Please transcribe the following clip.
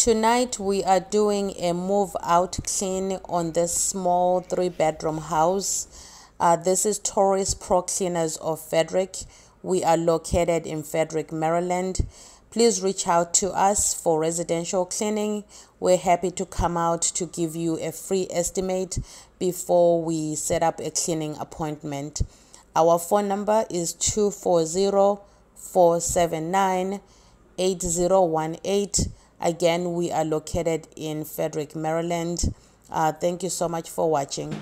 Tonight we are doing a move out clean on this small three bedroom house. Uh, this is Tori's Pro Cleaners of Frederick. We are located in Frederick, Maryland. Please reach out to us for residential cleaning. We're happy to come out to give you a free estimate before we set up a cleaning appointment. Our phone number is 240 479 8018. Again, we are located in Frederick, Maryland. Uh, thank you so much for watching.